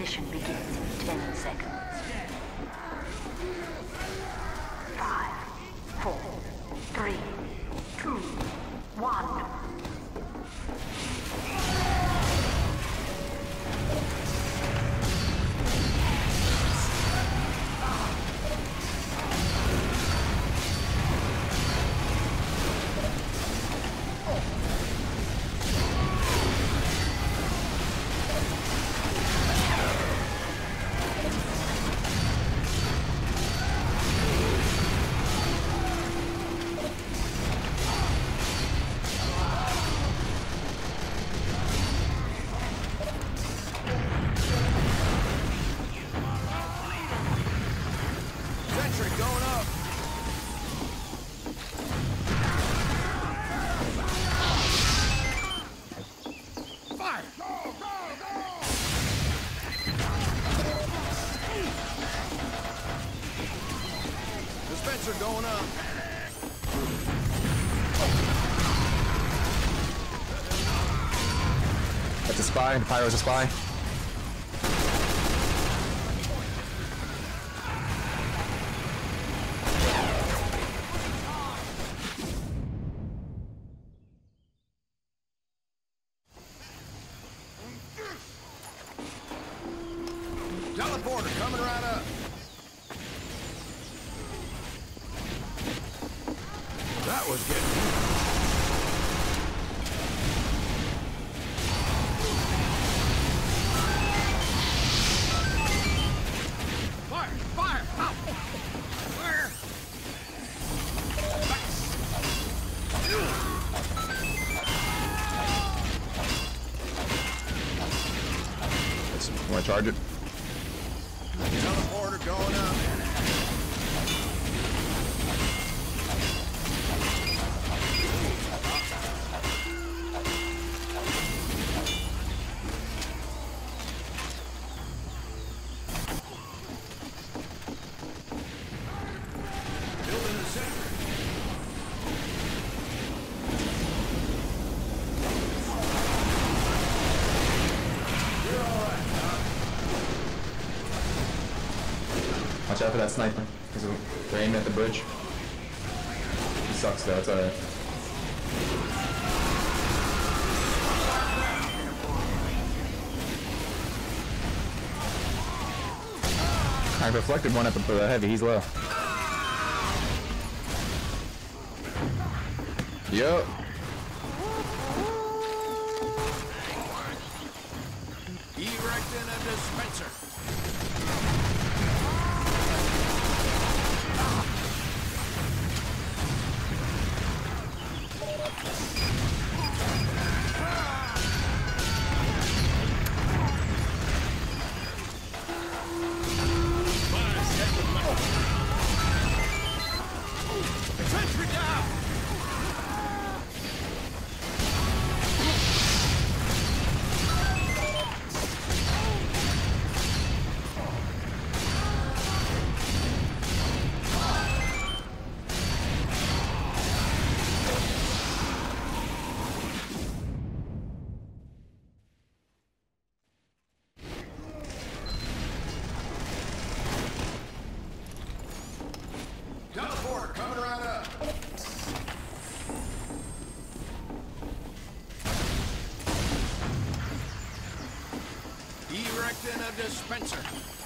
Ignition begins in 10 seconds. Five, four, three, two, one. That's a spy. The pyro's a spy. That was getting. Fire! Fire! Out! Where? Want to charge it? Teleporter going up. Watch out for that sniper. Because they're aiming at the bridge. He sucks though, it's alright. I reflected one up at the uh, heavy, he's low. Yup. Erecting a dispenser. Dispenser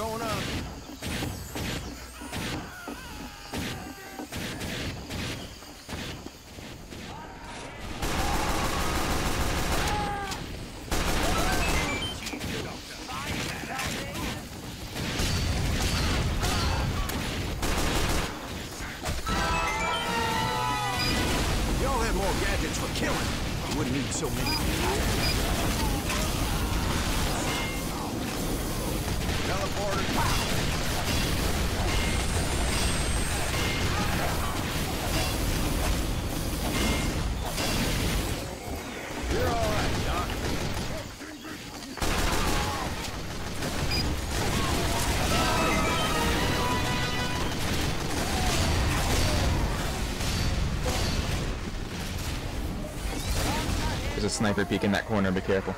going up. Y'all have more gadgets for killing. You wouldn't need so many. Sniper peek in that corner, be careful.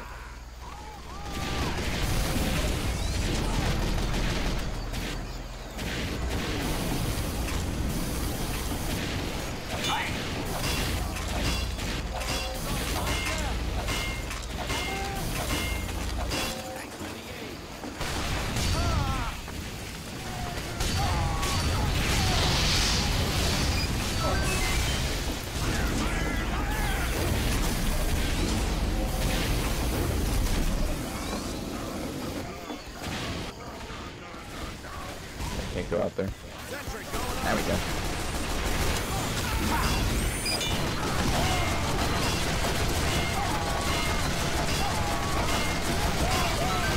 Can't go out there. There we go.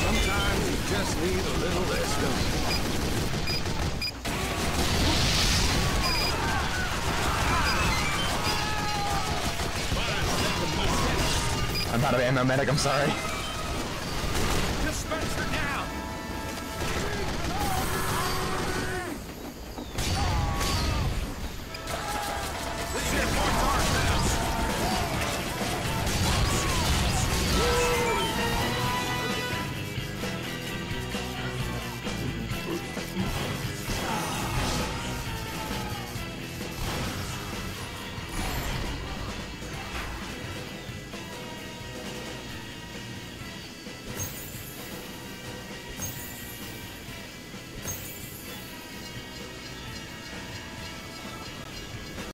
Sometimes you just need a little less, don't you? I'm out of ammo medic, I'm sorry.